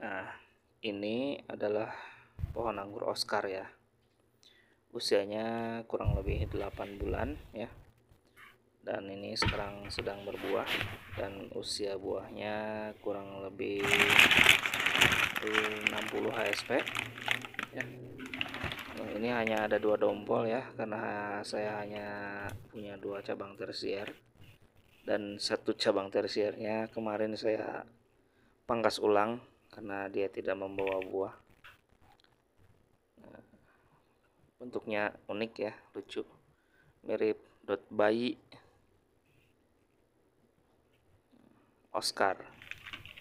Nah, ini adalah pohon anggur Oscar ya. Usianya kurang lebih 8 bulan ya. Dan ini sekarang sedang berbuah dan usia buahnya kurang lebih 60 HSP ya. Nah, ini hanya ada dua dompol ya karena saya hanya punya dua cabang tersier dan satu cabang tersiernya kemarin saya pangkas ulang karena dia tidak membawa buah. Nah, bentuknya unik ya lucu mirip dot bayi. Oscar